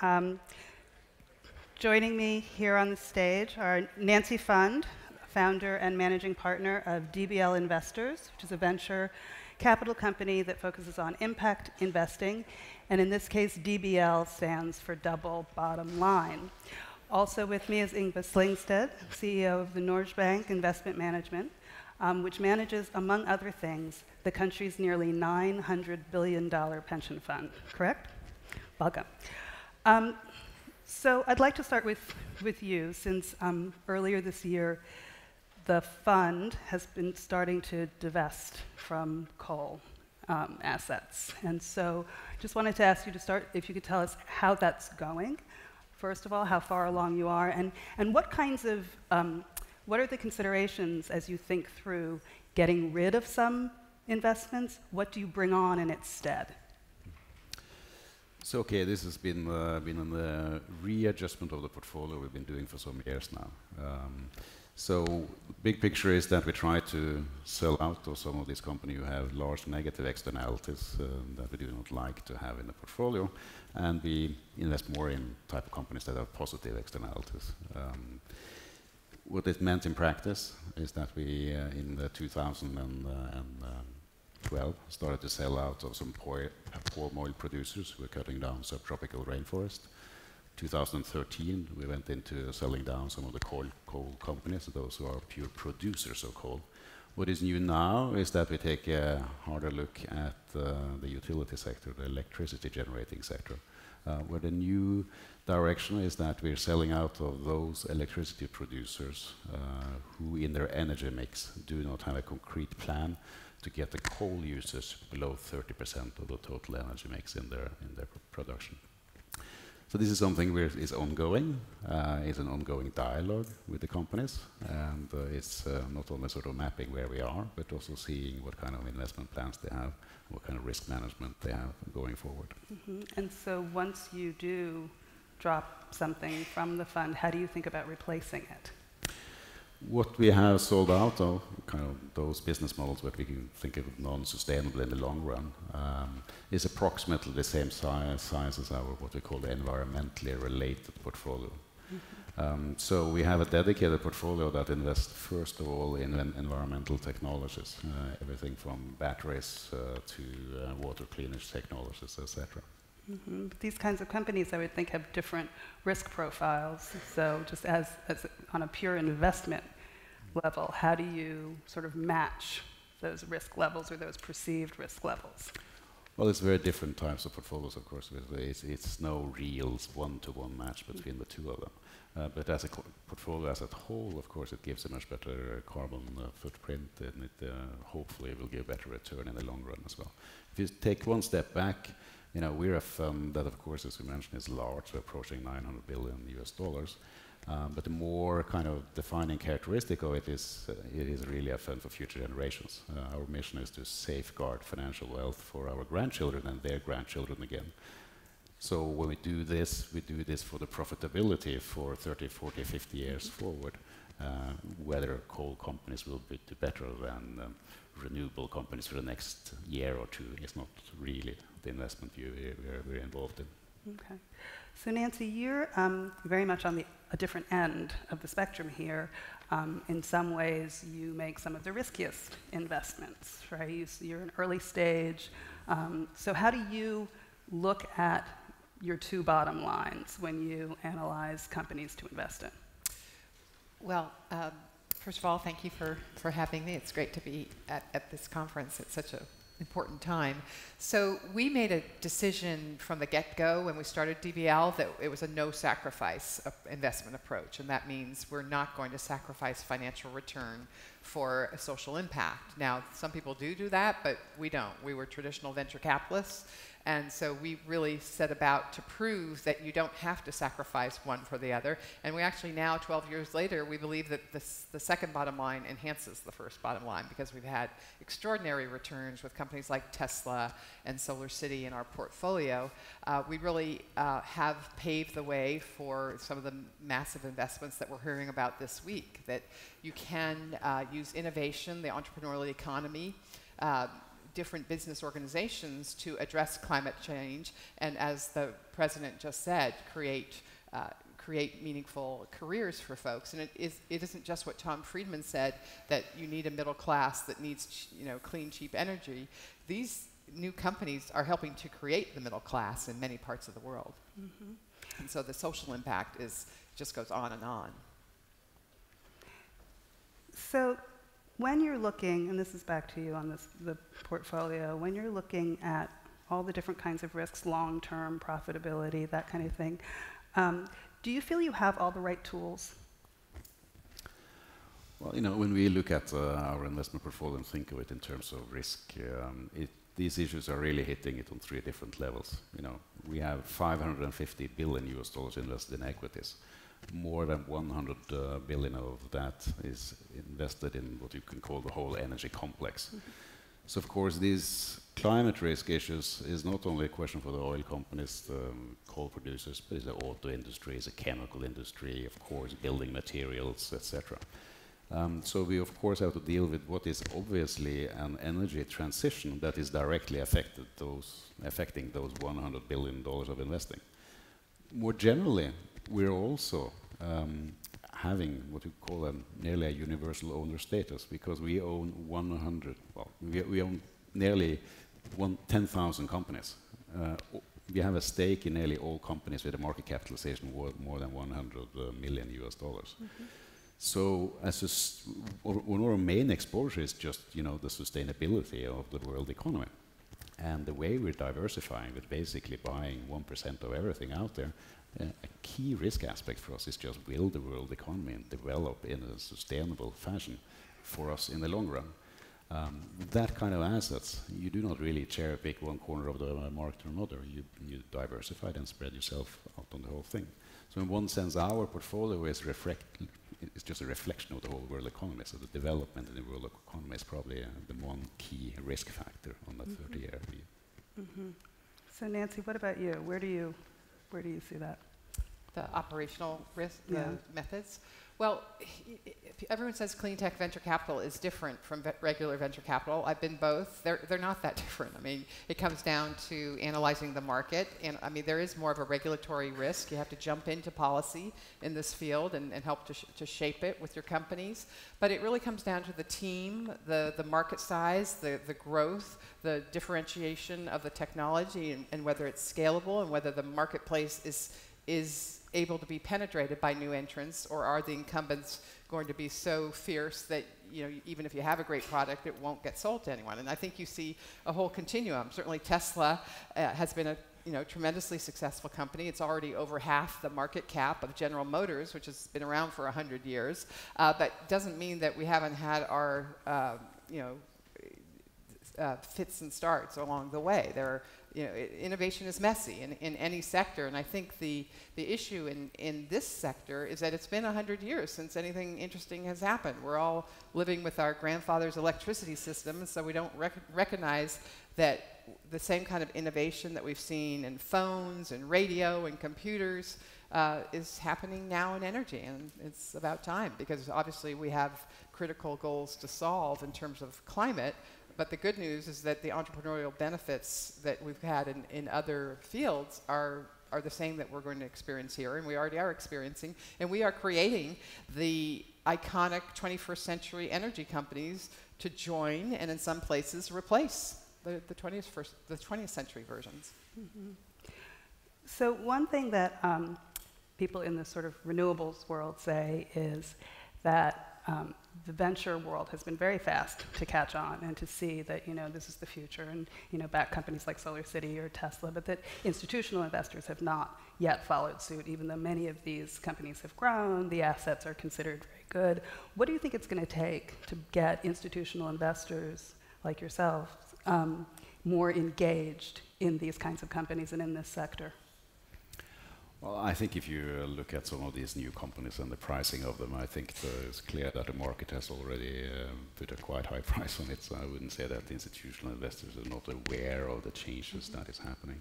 Um, joining me here on the stage are Nancy Pfund, founder and managing partner of DBL Investors, which is a venture capital company that focuses on impact investing. And in this case, DBL stands for double bottom line. Also with me is Yngve Slyngstad, CEO of the Norges Investment Management, um, which manages, among other things, the country's nearly $900 billion pension fund. Correct? Welcome. Um, so I'd like to start with, with you, since um, earlier this year, the fund has been starting to divest from coal um, assets. And so just wanted to ask you to start, if you could tell us how that's going, first of all, how far along you are, and, and what kinds of, um, what are the considerations as you think through getting rid of some investments? What do you bring on in its stead? So okay, this has been uh, been a readjustment of the portfolio we've been doing for some years now. Um, so big picture is that we try to sell out of some of these companies who have large negative externalities uh, that we do not like to have in the portfolio, and we invest more in type of companies that have positive externalities. Um, what it meant in practice is that we, uh, in the 2000 and, uh, and um, 2012 started to sell out of some palm oil producers who were cutting down subtropical rainforest. 2013, we went into selling down some of the coal, coal companies, those who are pure producers of coal. What is new now is that we take a harder look at uh, the utility sector, the electricity generating sector, uh, where the new direction is that we're selling out of those electricity producers uh, who, in their energy mix, do not have a concrete plan to get the coal users below 30% of the total energy mix in their, in their production. So this is something which is ongoing. Uh, it's an ongoing dialogue with the companies, and uh, it's uh, not only sort of mapping where we are, but also seeing what kind of investment plans they have, what kind of risk management they have going forward. Mm -hmm. And so once you do drop something from the fund, how do you think about replacing it? What we have sold out of, kind of those business models that we can think of non-sustainable in the long run, um, is approximately the same size, size, as our what we call the environmentally related portfolio. Mm -hmm. um, so we have a dedicated portfolio that invests first of all in environmental technologies, uh, everything from batteries uh, to uh, water cleanage technologies, etc. Mm -hmm. These kinds of companies, I would think, have different risk profiles. So, just as, as on a pure investment level, how do you sort of match those risk levels or those perceived risk levels? Well, it's very different types of portfolios, of course. It's, it's no real one-to-one match between the two of them. Uh, but as a portfolio as a whole, of course, it gives a much better uh, carbon uh, footprint, and it uh, hopefully will give better return in the long run as well. If you take one step back, you know, we're a fund that, of course, as we mentioned, is large, approaching 900 billion US dollars. Um, but the more kind of defining characteristic of it is uh, it is really a fund for future generations. Uh, our mission is to safeguard financial wealth for our grandchildren and their grandchildren again. So when we do this, we do this for the profitability for 30, 40, 50 years forward. Uh, whether coal companies will be better than um, renewable companies for the next year or two is not really the investment view we're, we're involved in. Okay. So Nancy, you're um, very much on the, a different end of the spectrum here. Um, in some ways, you make some of the riskiest investments, right? You, are an early stage. Um, so how do you look at your two bottom lines when you analyze companies to invest in? Well, um, first of all, thank you for, for having me. It's great to be at, at this conference at such an important time. So we made a decision from the get-go when we started DBL that it was a no sacrifice investment approach. And that means we're not going to sacrifice financial return for a social impact. Now, some people do do that, but we don't. We were traditional venture capitalists and so we really set about to prove that you don't have to sacrifice one for the other. And we actually now, 12 years later, we believe that this, the second bottom line enhances the first bottom line because we've had extraordinary returns with companies like Tesla and Solar City in our portfolio. Uh, we really uh, have paved the way for some of the massive investments that we're hearing about this week, that you can uh, use innovation, the entrepreneurial economy, uh, different business organizations to address climate change and, as the president just said, create. Uh, create meaningful careers for folks. And it, is, it isn't just what Tom Friedman said that you need a middle class that needs you know, clean, cheap energy. These new companies are helping to create the middle class in many parts of the world. Mm-hmm. And so the social impact is, just goes on and on. So when you're looking, and this is back to you on this, the portfolio, when you're looking at all the different kinds of risks, long-term profitability, that kind of thing, um, do you feel you have all the right tools? Well, you know, when we look at uh, our investment portfolio and think of it in terms of risk, um, it, these issues are really hitting it on three different levels. You know, we have 550 billion US dollars invested in equities. More than 100 uh, billion of that is invested in what you can call the whole energy complex. Mm -hmm. So of course, these climate risk issues is not only a question for the oil companies, the um, coal producers, but it's the auto industry, it's the chemical industry, of course, building materials, etc. Um, so we of course have to deal with what is obviously an energy transition that is directly affected those, affecting those 100 billion dollars of investing. More generally, we're also um, having what we call a nearly a universal owner status because we own 100, well, we, we own nearly 10,000 companies. Uh, we have a stake in nearly all companies with a market capitalization worth more than 100 uh, million US dollars. Mm -hmm. So, as a, one of our main exposure is just you know the sustainability of the world economy, and the way we're diversifying with basically buying one percent of everything out there. Uh, a key risk aspect for us is just will the world economy develop in a sustainable fashion for us in the long run. Um, that kind of assets, you do not really cherry pick one corner of the market or another. You, you diversify and spread yourself out on the whole thing. So in one sense, our portfolio is reflect, it's just a reflection of the whole world economy. So the development in the world economy is probably uh, the one key risk factor on that mm-hmm. 30-year view. Mm-hmm. So Nancy, what about you? Where do you, where do you see that? The operational risk, yeah. the methods. Well, everyone says clean tech venture capital is different from regular venture capital. I've been both. They're, they're not that different. I mean, it comes down to analyzing the market. And I mean, there is more of a regulatory risk. You have to jump into policy in this field and, and help to, sh to shape it with your companies. But it really comes down to the team, the, the market size, the, the growth, the differentiation of the technology, and, and whether it's scalable and whether the marketplace is, is able to be penetrated by new entrants, or are the incumbents going to be so fierce that you know even if you have a great product, it won't get sold to anyone? And I think you see a whole continuum. Certainly, Tesla uh, has been a you know, tremendously successful company. It's already over half the market cap of General Motors, which has been around for 100 years. Uh, but doesn't mean that we haven't had our, uh, you know, uh, fits and starts along the way. There are you know, innovation is messy in, in any sector. And I think the, the issue in, in this sector is that it's been 100 years since anything interesting has happened. We're all living with our grandfather's electricity system, so we don't rec recognize that the same kind of innovation that we've seen in phones and radio and computers uh, is happening now in energy. And it's about time because obviously we have critical goals to solve in terms of climate, but the good news is that the entrepreneurial benefits that we've had in, in other fields are, are the same that we're going to experience here, and we already are experiencing. And we are creating the iconic 21st century energy companies to join and in some places replace the, the, 20th, first, the 20th century versions. Mm -hmm. So one thing that um, people in the sort of renewables world say is that um, the venture world has been very fast to catch on and to see that you know this is the future and you know back companies like Solar City or Tesla, but that institutional investors have not yet followed suit, even though many of these companies have grown, the assets are considered very good. What do you think it's going to take to get institutional investors like yourself um, more engaged in these kinds of companies and in this sector? Well, I think if you uh, look at some of these new companies and the pricing of them, I think it's clear that the market has already um, put a quite high price on it. So I wouldn't say that the institutional investors are not aware of the changes that is happening.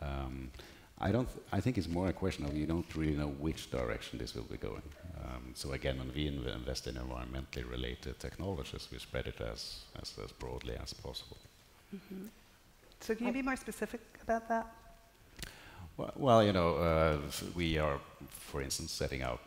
Um, I don't. Th I think it's more a question of you don't really know which direction this will be going. Um, so again, when we inv invest in environmentally related technologies, we spread it as, as, as broadly as possible. So can you be more specific about that? Well, well you know, uh, we are, for instance, setting out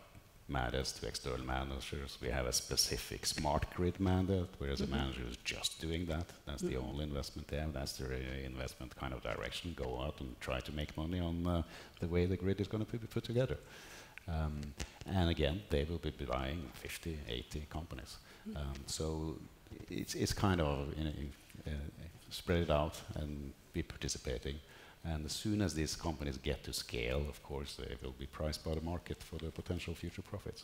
mandates to external managers. We have a specific smart grid mandate, whereas mm -hmm. a manager is just doing that. That's mm -hmm. the only investment they have. That's their uh, investment kind of direction. Go out and try to make money on uh, the way the grid is going to be put together. Um, and again, they will be buying 50, 80 companies. Mm -hmm. um, so it's, it's kind of you know, uh, spread it out and be participating. And as soon as these companies get to scale, of course, they will be priced by the market for the potential future profits.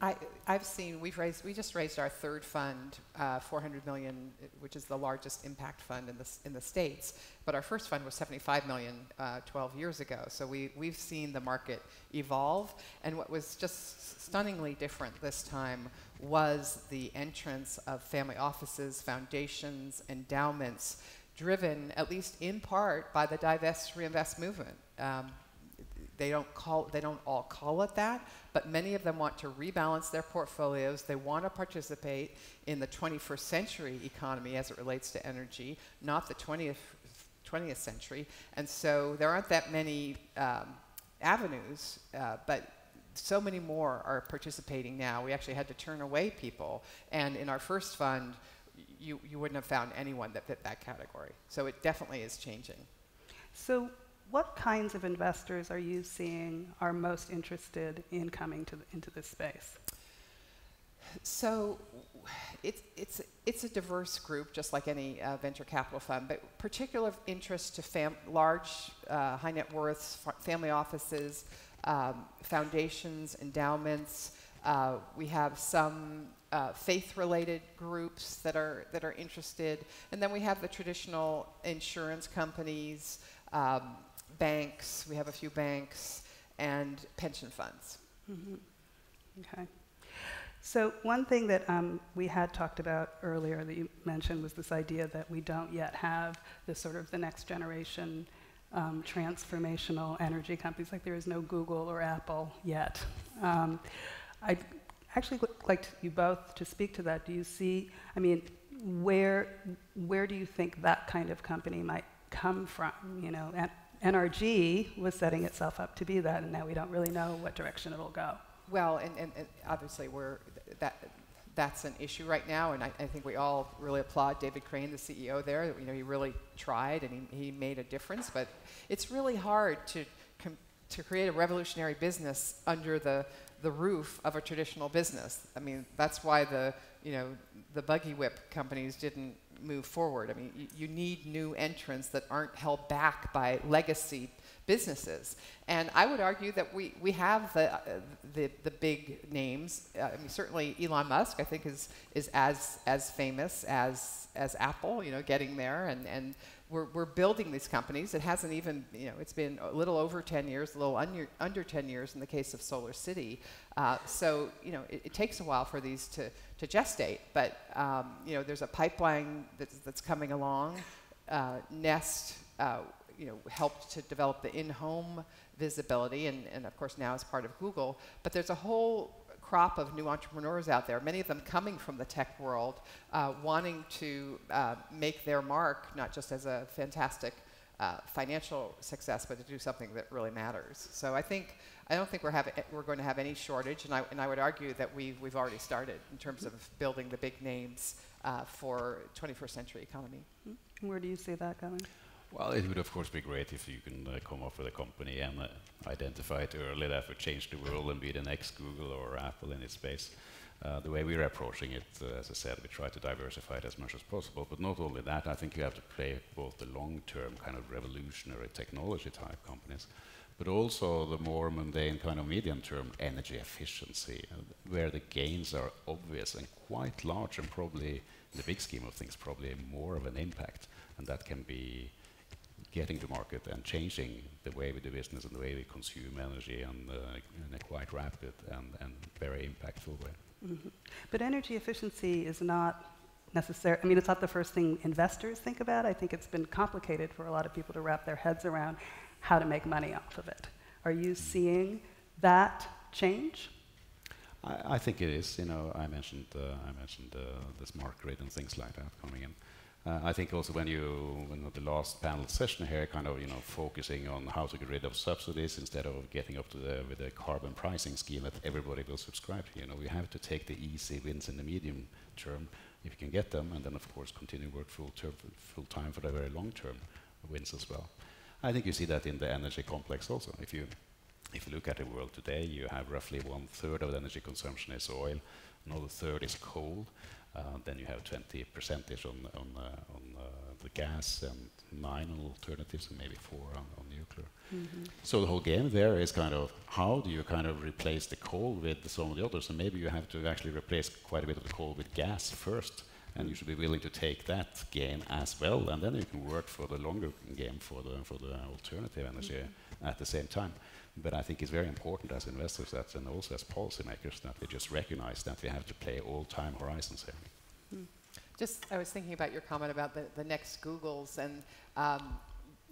I, have seen we've raised we just raised our third fund, uh, 400 million, which is the largest impact fund in the in the states. But our first fund was 75 million uh, 12 years ago. So we we've seen the market evolve. And what was just stunningly different this time was the entrance of family offices, foundations, endowments driven, at least in part, by the divest reinvest movement. Um, they don't call they don't all call it that, but many of them want to rebalance their portfolios. They want to participate in the 21st century economy as it relates to energy, not the 20th 20th century. And so there aren't that many um, avenues, uh, but so many more are participating now. We actually had to turn away people, and in our first fund you, you wouldn't have found anyone that fit that category. So it definitely is changing. So what kinds of investors are you seeing are most interested in coming to the, into this space? So it's, it's, it's a diverse group, just like any uh, venture capital fund, but particular interest to large uh, high net worths, family offices, um, foundations, endowments. Uh, we have some uh, faith-related groups that are that are interested, and then we have the traditional insurance companies, um, banks. We have a few banks and pension funds. Mm -hmm. Okay. So one thing that um, we had talked about earlier that you mentioned was this idea that we don't yet have the sort of the next generation um, transformational energy companies. Like there is no Google or Apple yet. Um, I actually like you both to speak to that. Do you see, I mean, where, where do you think that kind of company might come from? You know, NRG was setting itself up to be that, and now we don't really know what direction it'll go. Well, and, and, and obviously we're, that, that's an issue right now, and I, I, think we all really applaud David Crane, the CEO there. You know, he really tried and he, he made a difference, but it's really hard to, to create a revolutionary business under the the roof of a traditional business. I mean, that's why the, you know, the buggy whip companies didn't move forward. I mean, you, need new entrants that aren't held back by legacy businesses. And I would argue that we, we have the, uh, the, the big names. Uh, I mean, certainly Elon Musk, I think, is, is as, as famous as, as Apple, you know, getting there. And, and we're, we're building these companies. It hasn't even, you know, it's been a little over 10 years, a little under, under 10 years in the case of Solar City. Uh, so, you know, it, it, takes a while for these to, to gestate. But, um, you know, there's a pipeline that's, that's coming along. Uh, Nest, uh, you know, helped to develop the in-home visibility, and, and of course now as part of Google. But there's a whole crop of new entrepreneurs out there, many of them coming from the tech world, uh, wanting to uh, make their mark, not just as a fantastic uh, financial success, but to do something that really matters. So I think I don't think we're, have, we're going to have any shortage, and I, and I would argue that we've, we've already started in terms of building the big names uh, for 21st century economy. Where do you see that going? Well, it would of course be great if you can uh, come up with a company and uh, identify it early that would change the world and be the next Google or Apple in its space. Uh, the way we're approaching it, uh, as I said, we try to diversify it as much as possible. But not only that, I think you have to play both the long-term kind of revolutionary technology type companies, but also the more mundane kind of medium-term energy efficiency, uh, where the gains are obvious and quite large and probably, in the big scheme of things, probably more of an impact. And that can be getting to market and changing the way we do business and the way we consume energy and, uh, in a quite rapid and, and very impactful way. Mm -hmm. But energy efficiency is not necessary. I mean, it's not the first thing investors think about. I think it's been complicated for a lot of people to wrap their heads around how to make money off of it. Are you seeing that change? I, I think it is. You know, I mentioned uh, I mentioned uh, the smart grid and things like that coming in. Uh, I think also when you, when the last panel session here, kind of, you know, focusing on how to get rid of subsidies instead of getting up to the, with a carbon pricing scheme that everybody will subscribe to. You know, we have to take the easy wins in the medium term if you can get them, and then of course continue work full, term, full time for the very long term wins as well. I think you see that in the energy complex also. If you if you look at the world today, you have roughly one third of the energy consumption is oil, another third is coal, then you have 20 percentage on, on, uh, on uh, the gas and nine on alternatives and maybe four on, on nuclear. Mm -hmm. So the whole game there is kind of how do you kind of replace the coal with some of the others? And maybe you have to actually replace quite a bit of the coal with gas first. And you should be willing to take that game as well, and then you can work for the longer game for the for the alternative energy mm -hmm. at the same time. But I think it's very important as investors that, and also as policymakers that we just recognize that we have to play all time horizons here. Hmm. Just, I was thinking about your comment about the, the next Googles and um,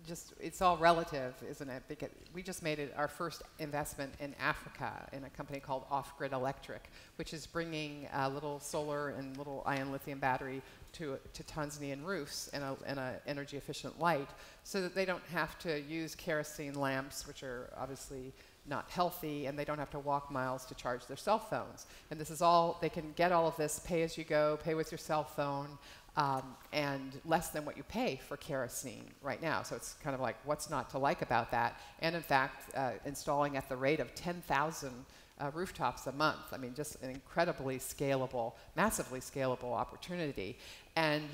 just it's all relative, isn't it? Because we just made it our first investment in Africa in a company called Off Grid Electric, which is bringing a little solar and little ion lithium battery to, to Tanzanian roofs in a, in a energy efficient light, so that they don't have to use kerosene lamps, which are obviously not healthy, and they don't have to walk miles to charge their cell phones. And this is all they can get all of this pay as you go, pay with your cell phone um, and less than what you pay for kerosene right now. So it's kind of like, what's not to like about that? And in fact, uh, installing at the rate of 10,000 uh, rooftops a month. I mean, just an incredibly scalable, massively scalable opportunity. And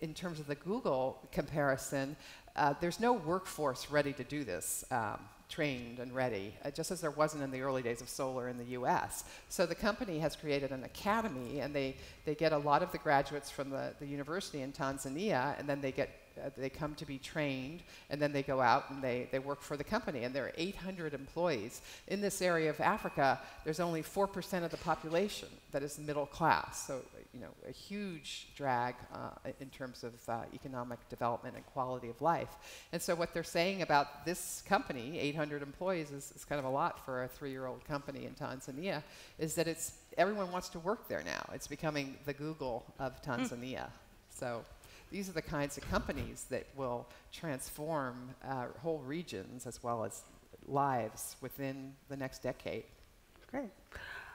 in terms of the Google comparison, uh, there's no workforce ready to do this. Um, trained and ready, uh, just as there wasn't in the early days of solar in the US. So the company has created an academy, and they, they get a lot of the graduates from the, the university in Tanzania, and then they get uh, they come to be trained, and then they go out and they, they work for the company. And there are 800 employees. In this area of Africa, there's only 4% of the population that is middle class. So, you know, a huge drag uh, in terms of uh, economic development and quality of life. And so, what they're saying about this company, 800 employees, is, is kind of a lot for a three year old company in Tanzania, is that it's everyone wants to work there now. It's becoming the Google of hmm. Tanzania. Mm. So these are the kinds of companies that will transform uh, whole regions as well as lives within the next decade. Great.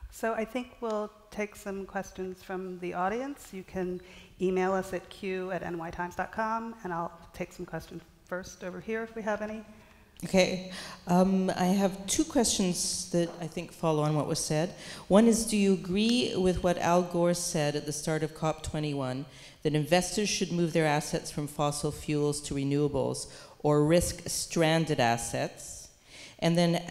So I think we'll take some questions from the audience. You can email us at q at nytimes.com, and I'll take some questions first over here if we have any. Okay, um, I have two questions that I think follow on what was said. One is Do you agree with what Al Gore said at the start of COP21 that investors should move their assets from fossil fuels to renewables or risk stranded assets? And then,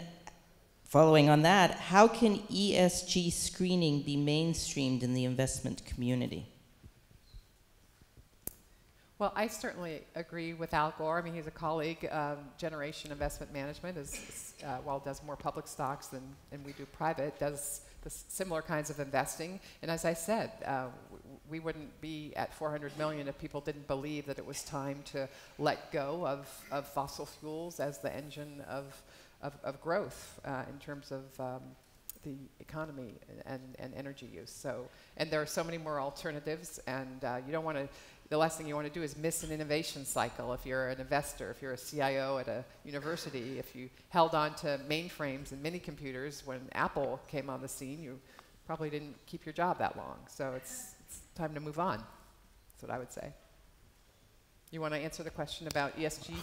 following on that, how can ESG screening be mainstreamed in the investment community? Well, I certainly agree with Al Gore. I mean, he's a colleague. Um, Generation Investment Management is, is uh, while does more public stocks than, than we do private, does the similar kinds of investing. And as I said, uh, we wouldn't be at 400 million if people didn't believe that it was time to let go of, of fossil fuels as the engine of, of, of growth uh, in terms of um, the economy and, and energy use. So, and there are so many more alternatives, and uh, you don't want to the last thing you want to do is miss an innovation cycle if you're an investor, if you're a CIO at a university, if you held on to mainframes and mini computers when Apple came on the scene, you probably didn't keep your job that long. So it's, it's time to move on. That's what I would say. You want to answer the question about ESG?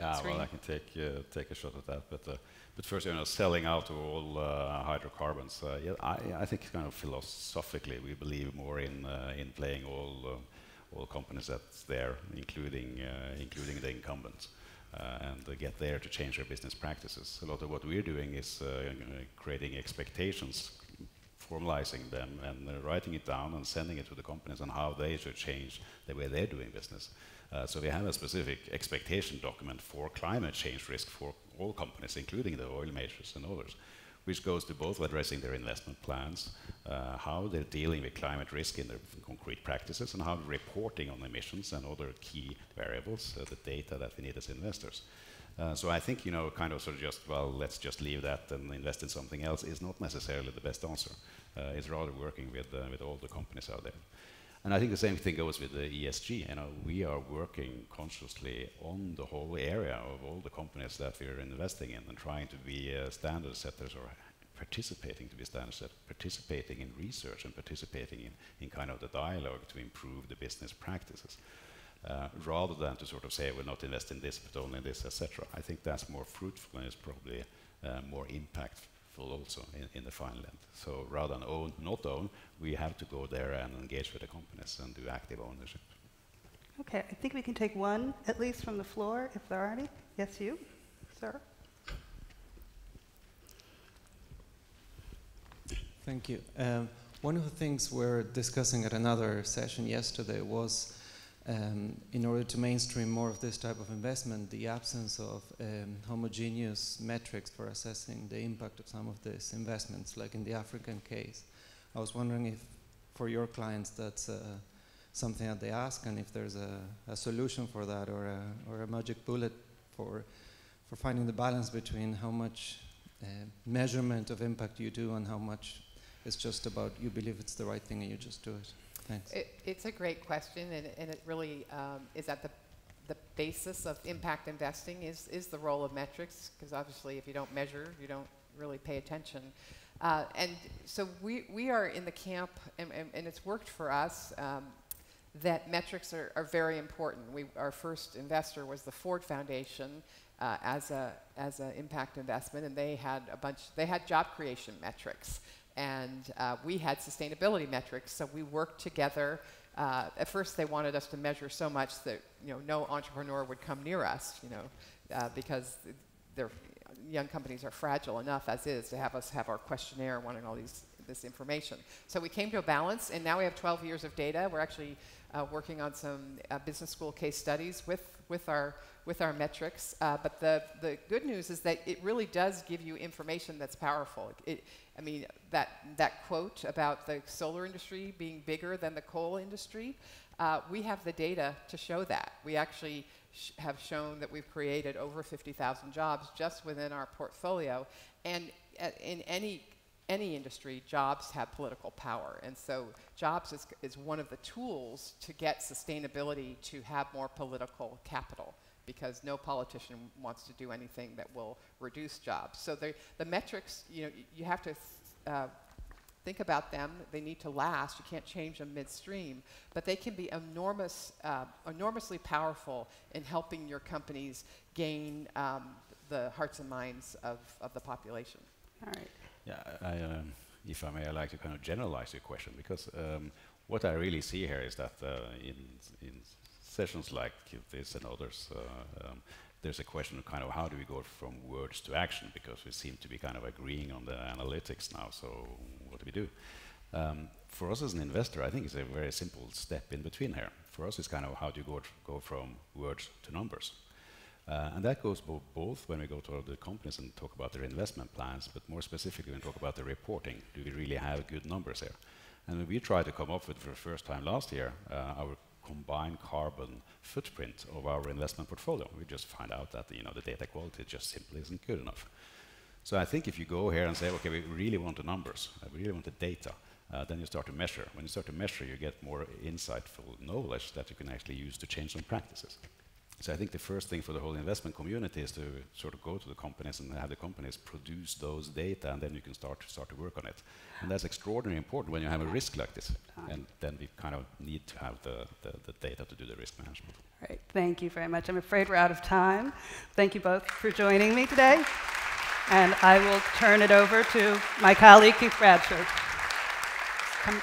Yeah, screen? well, I can take uh, take a shot at that. But uh, but first, you know, selling out all uh, hydrocarbons. Uh, yeah, I, I think kind of philosophically, we believe more in uh, in playing all um, all companies that's there, including, uh, including the incumbents. Uh, and get there to change their business practices. A lot of what we're doing is uh, creating expectations, formalizing them, and writing it down and sending it to the companies on how they should change the way they're doing business. Uh, so we have a specific expectation document for climate change risk for all companies, including the oil majors and others which goes to both addressing their investment plans, uh, how they're dealing with climate risk in their concrete practices, and how reporting on emissions and other key variables, uh, the data that we need as investors. Uh, so I think, you know, kind of sort of just, well, let's just leave that and invest in something else is not necessarily the best answer. Uh, it's rather working with, uh, with all the companies out there. And I think the same thing goes with the ESG. You know, we are working consciously on the whole area of all the companies that we are investing in and trying to be uh, standard setters or participating to be standard setters, participating in research and participating in, in kind of the dialogue to improve the business practices. Uh, rather than to sort of say we'll not invest in this but only in this, etc. I think that's more fruitful and is probably uh, more impactful also in, in, the final end. So rather than own, not own, we have to go there and engage with the companies and do active ownership. Okay, I think we can take one at least from the floor if there are any. Yes, you, sir. Thank you. Um, one of the things we're discussing at another session yesterday was um, in order to mainstream more of this type of investment, the absence of um, homogeneous metrics for assessing the impact of some of these investments, like in the African case. I was wondering if, for your clients, that's uh, something that they ask, and if there's a, a solution for that, or a, or a magic bullet for for finding the balance between how much uh, measurement of impact you do and how much is just about you believe it's the right thing and you just do it. Thanks. It, it's a great question, and, and it really um, is at the the basis of impact investing is is the role of metrics because obviously if you don't measure, you don't really pay attention. Uh, and so we we are in the camp, and, and, and it's worked for us. Um, that metrics are, are very important. We, our first investor was the Ford Foundation uh, as a as an impact investment, and they had a bunch. They had job creation metrics, and uh, we had sustainability metrics. So we worked together. Uh, at first, they wanted us to measure so much that you know no entrepreneur would come near us, you know, uh, because their young companies are fragile enough as is to have us have our questionnaire wanting all these this information. So we came to a balance, and now we have 12 years of data. We're actually uh, working on some uh, business school case studies with with our with our metrics. Uh, but the, the good news is that it really does give you information that's powerful. It, I mean, that, that quote about the solar industry being bigger than the coal industry, uh, we have the data to show that. We actually sh have shown that we've created over 50,000 jobs just within our portfolio. And uh, in any any industry, jobs have political power. And so jobs is, is one of the tools to get sustainability to have more political capital because no politician wants to do anything that will reduce jobs. So the, the metrics, you know, you have to uh, think about them. They need to last. You can't change them midstream, but they can be enormous, uh, enormously powerful in helping your companies gain um, the hearts and minds of, of the population. All right. Yeah, I, um, if I may, I'd like to kind of generalize your question because um, what I really see here is that uh, in, in sessions like this and others, uh, um, there's a question of kind of how do we go from words to action because we seem to be kind of agreeing on the analytics now. So what do we do? Um, for us as an investor, I think it's a very simple step in between here. For us, it's kind of how do you go, go from words to numbers. Uh, and that goes bo both when we go to the companies and talk about their investment plans, but more specifically when we talk about the reporting. Do we really have good numbers here? And we tried to come up with, for the first time last year, uh, our combined carbon footprint of our investment portfolio. We just find out that you know the data quality just simply isn't good enough. So I think if you go here and say, okay, we really want the numbers, uh, we really want the data, uh, then you start to measure. When you start to measure, you get more insightful knowledge that you can actually use to change some practices. So I think the first thing for the whole investment community is to sort of go to the companies and have the companies produce those data, and then you can start to start to work on it. And that's extraordinarily important when you have a risk like this. And then we kind of need to have the, the, the data to do the risk management. Right. Thank you very much. I'm afraid we're out of time. Thank you both for joining me today. And I will turn it over to my colleague, Keith Bradsher. Come.